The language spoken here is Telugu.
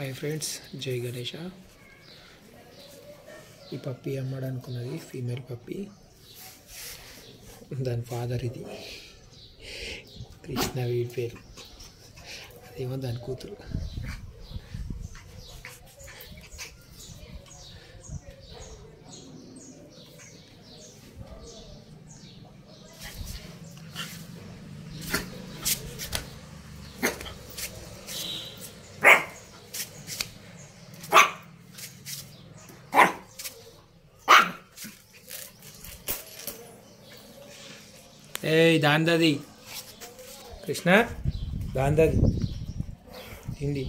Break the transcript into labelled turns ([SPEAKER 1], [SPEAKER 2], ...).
[SPEAKER 1] హాయ్ ఫ్రెండ్స్ జై గణేష ఈ పప్పి అమ్మడనుకున్నది ఫీమేల్ పప్పి. దాని ఫాదర్ ఇది. కృష్ణ వీడి పేరు. అదేమో దాని కూతురు. এই দান দাদি কৃষ্ণা দান দাদি হিন্দি